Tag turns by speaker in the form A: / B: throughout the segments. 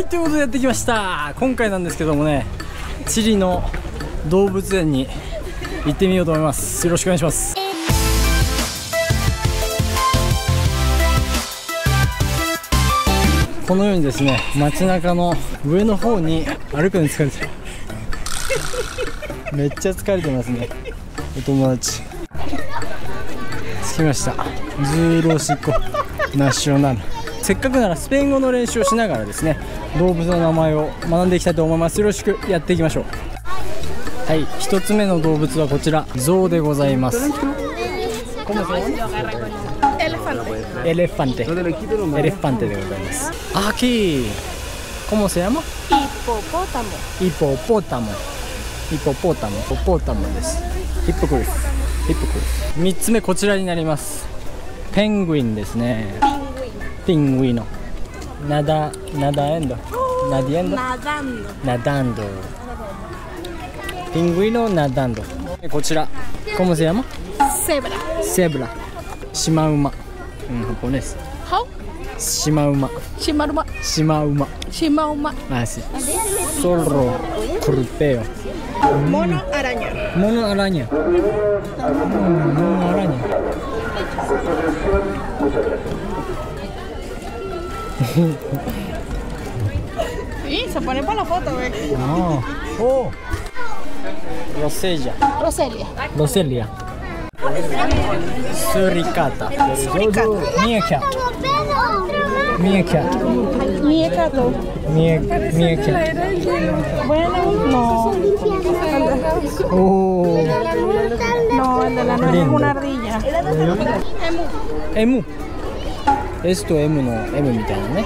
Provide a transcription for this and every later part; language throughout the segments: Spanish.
A: はいということでやってきました。今回なんですけどもねチリの動物園に行ってみようと思います。よろしくお願いします。このようにですね街中の上の方に歩くのに疲れてる。めっちゃ疲れてますね。お友達。着きました。ズーロシコナショナル。せっかくならスペイン語の練習をしながらですね動物の名前を学んでいきたいと思います。よろしくやっていきましょう。はい一つ目の動物はこちら。象でございます。エレファンテ。エレファンテでございます。アキ ¿Cómo se llama?
B: Hipopótamo. ポタモ。
A: ヒポポタモ。ヒポポタモ。です。ヒッポクリフ。ヒッポクリフ。3つ目こちらになります。ペングインですね Pingüino. Nada, nadando. Nadiendo.
B: Nadando.
A: Nadando. Pingüino nadando. ¿Cómo se llama?
B: Zebra.
A: Zebra. Shimauma. En japonés.
B: ¿How?
A: Shimauma.
B: Shimauma.
A: Shimauma.
B: Shimauma.
A: Ah, sí. Zorro. Curpeo. Mono
B: araña.
A: Mono araña. Mono araña.
B: Y se pone para la foto, güey.
A: Ah. Oh. Rosella.
B: Roselia.
A: Roselia. Suricata.
B: Suricata.
A: Meerkat. Meerkat.
B: Miecato. Bueno, no.
A: Oh.
B: No, el de la nariz es una ardilla.
A: M エスと M の M みたいなね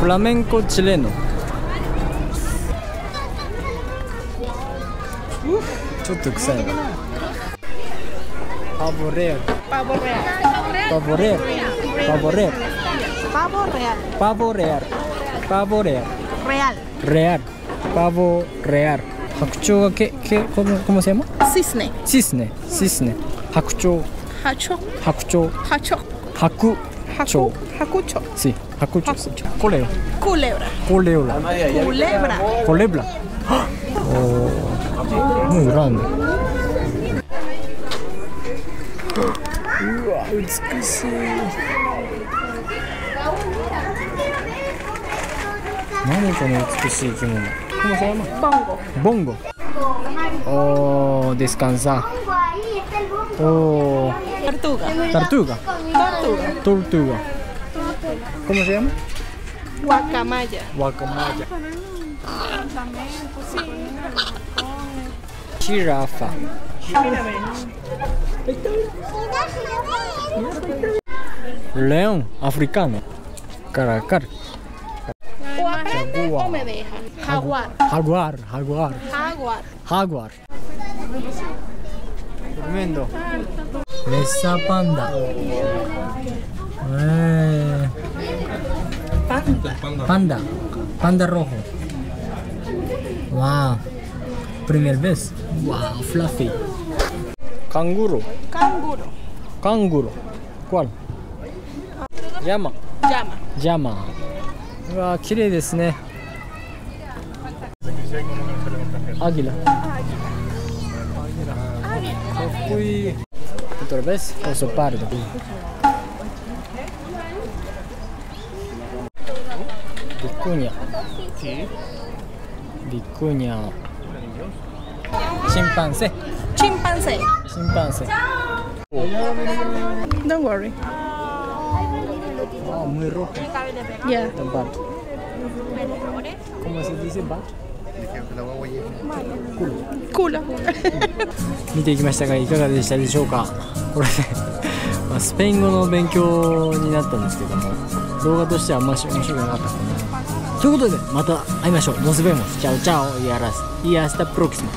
A: フラメンコチレノちょっと臭いなパボレール
B: Pavo real.
A: パボレール
B: パボ
A: レール
B: Pavo real.
A: パボレアルパボレアル.レアルパボレアル白鳥がけけこのこのせま
B: Cisne.
A: シスネシスネ白鳥.
B: 白
A: 鳥.
B: 白.鳥.
A: Sí, 白
B: Hacu.
A: Sí, hacucho. hacucho. Culebra.
B: Culebra.
A: Culebra.
B: Culebra.
A: Culebra. Oh, muy grande. ¿Cómo se llama?
B: Bongo.
A: Bongo. Oh. Oh.
B: Tortuga.
A: tortuga.
B: Tortuga.
A: Tortuga. ¿Cómo se llama?
B: Guacamaya.
A: Guacamaya. Girafa. León africano. Caracar.
B: ¿Guajete o me deja? Jaguar.
A: Jaguar, jaguar,
B: Jaguar.
A: jaguar. Tremendo. レッサーパンダ。パ
B: ンダ。
A: パンダ。パンダロホ。ワオプレミアルベスワオフラフィーカングロ
B: カングロ
A: カングロワンジャマ
B: ジャマ
A: ジャマうわきれいですね。アギラかっこいい。Otra vez oso pardo. Vicuña vicuña chimpancé.
B: Chimpancé.
A: chimpancé.
B: Don't worry. ah
A: muy rojo.
B: Yeah.
A: bat ¿cómo se dice bat?
B: コーラ
A: 見ていきましたがいかがでしたでしょうか？これねまあスペイン語の勉強になったんですけども動画としてはあんまし面白くなかったかな。ということでまた会いましょう。Nos vemos chao chao y hasta y hasta próxima